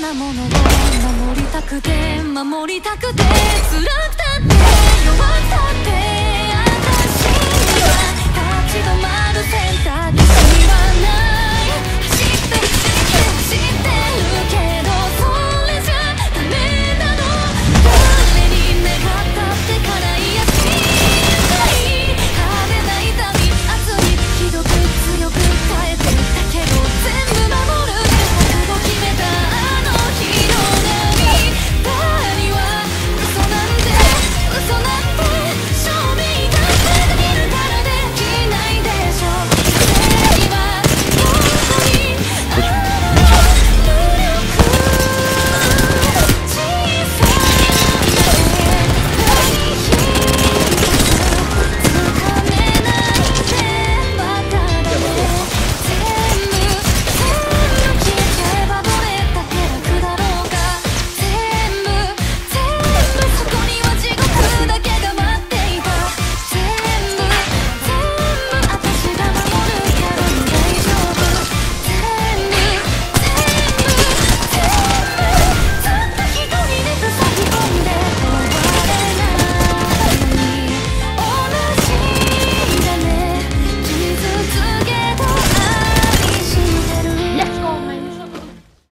なものを守りたくて守りたくて辛くたって。